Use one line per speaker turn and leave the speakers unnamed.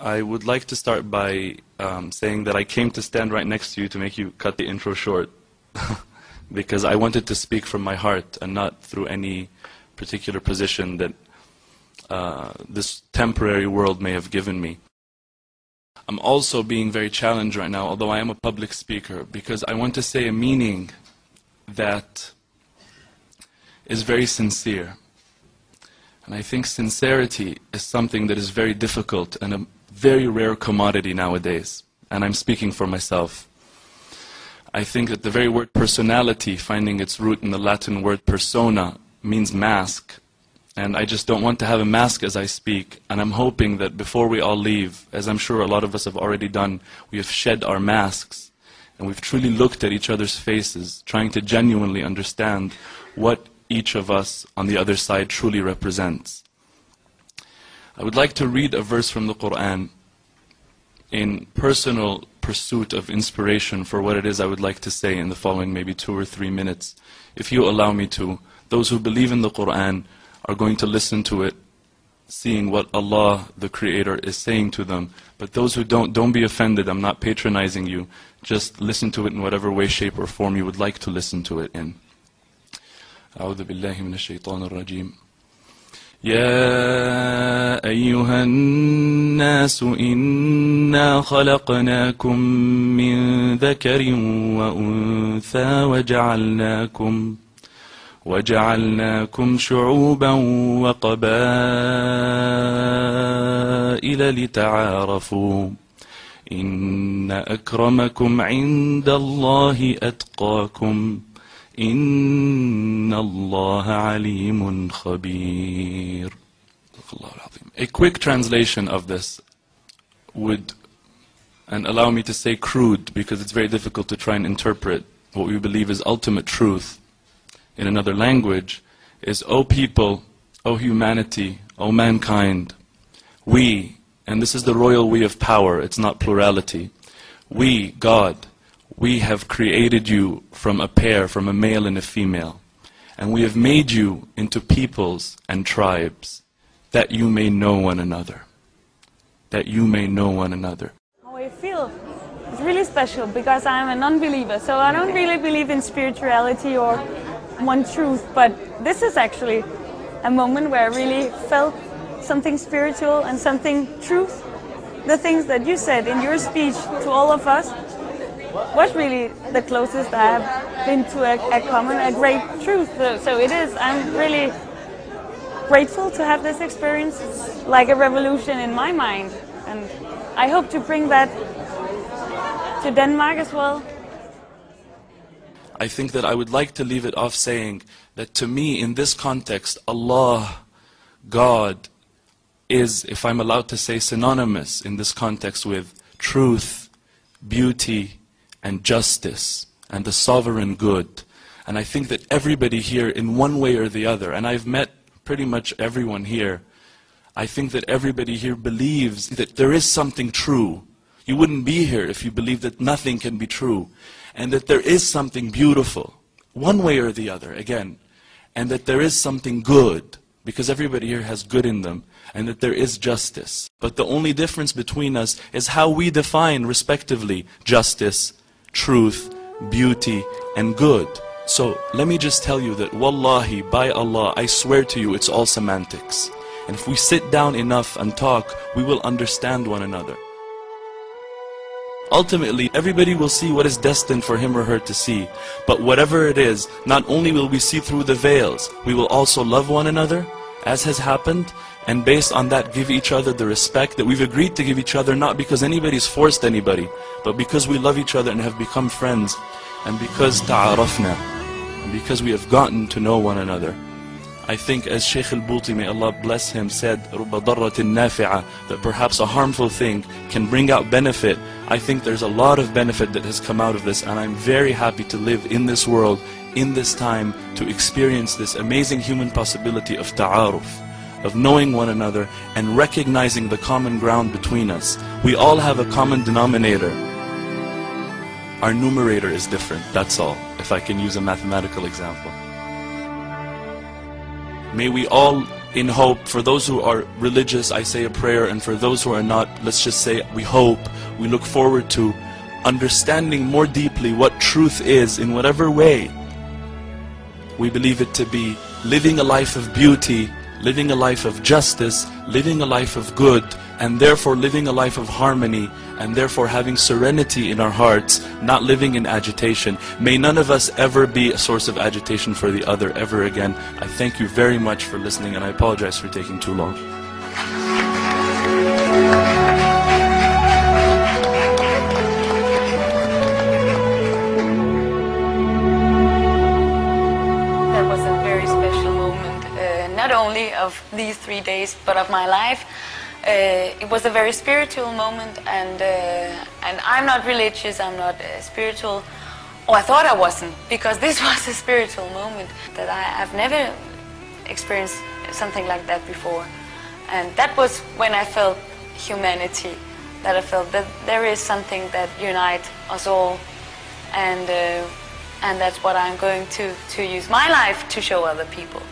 I would like to start by um, saying that I came to stand right next to you to make you cut the intro short. because I wanted to speak from my heart and not through any particular position that uh, this temporary world may have given me. I'm also being very challenged right now, although I am a public speaker, because I want to say a meaning that is very sincere. And I think sincerity is something that is very difficult and a very rare commodity nowadays. And I'm speaking for myself. I think that the very word personality, finding its root in the Latin word persona, means mask. And I just don't want to have a mask as I speak. And I'm hoping that before we all leave, as I'm sure a lot of us have already done, we have shed our masks. And we've truly looked at each other's faces, trying to genuinely understand what each of us on the other side truly represents. I would like to read a verse from the Quran in personal pursuit of inspiration for what it is I would like to say in the following maybe two or three minutes. If you allow me to, those who believe in the Quran are going to listen to it, seeing what Allah, the Creator, is saying to them. But those who don't, don't be offended. I'm not patronizing you. Just listen to it in whatever way, shape, or form you would like to listen to it in. أعوذ بالله من الشيطان الرجيم يا أيها الناس إنا خلقناكم من ذكر وأنثى وجعلناكم وجعلناكم شعوبا وقبائل لتعارفوا إن أكرمكم عند الله أتقاكم إن الله عليم خبير A quick translation of this would, and allow me to say crude, because it's very difficult to try and interpret what we believe is ultimate truth in another language, is, O people, O humanity, O mankind, we, and this is the royal we of power, it's not plurality, we, God, we have created you from a pair, from a male and a female. And we have made you into peoples and tribes that you may know one another. That you may know one another.
How I feel is really special because I'm a non-believer. So I don't really believe in spirituality or one truth. But this is actually a moment where I really felt something spiritual and something truth. The things that you said in your speech to all of us was really the closest I have been to a, a common, a great truth. So, so it is. I'm really grateful to have this experience. It's like a revolution in my mind, and I hope to bring that to Denmark as well.
I think that I would like to leave it off saying that to me, in this context, Allah, God, is, if I'm allowed to say, synonymous in this context with truth, beauty, and justice and the sovereign good. And I think that everybody here, in one way or the other, and I've met pretty much everyone here, I think that everybody here believes that there is something true. You wouldn't be here if you believed that nothing can be true. And that there is something beautiful, one way or the other, again. And that there is something good, because everybody here has good in them. And that there is justice. But the only difference between us is how we define, respectively, justice truth, beauty, and good. So let me just tell you that wallahi, by Allah, I swear to you, it's all semantics. And if we sit down enough and talk, we will understand one another. Ultimately, everybody will see what is destined for him or her to see. But whatever it is, not only will we see through the veils, we will also love one another, as has happened, and based on that give each other the respect that we've agreed to give each other not because anybody's forced anybody but because we love each other and have become friends and because ta'arafna and because we have gotten to know one another I think as Shaykh al-Buti, may Allah bless him, said رُبَّ ضَرَّةٍ نَافِعَةٍ that perhaps a harmful thing can bring out benefit. I think there's a lot of benefit that has come out of this and I'm very happy to live in this world, in this time, to experience this amazing human possibility of ta'aruf of knowing one another and recognizing the common ground between us. We all have a common denominator. Our numerator is different, that's all, if I can use a mathematical example. May we all in hope. For those who are religious, I say a prayer, and for those who are not, let's just say we hope, we look forward to understanding more deeply what truth is in whatever way. We believe it to be living a life of beauty, living a life of justice, living a life of good, and therefore living a life of harmony, and therefore having serenity in our hearts, not living in agitation. May none of us ever be a source of agitation for the other ever again. I thank you very much for listening, and I apologize for taking too long.
These three days, but of my life. Uh, it was a very spiritual moment, and uh, and I'm not religious. I'm not uh, spiritual, or I thought I wasn't, because this was a spiritual moment that I, I've never experienced something like that before, and that was when I felt humanity. That I felt that there is something that unites us all, and uh, and that's what I'm going to to use my life to show other people.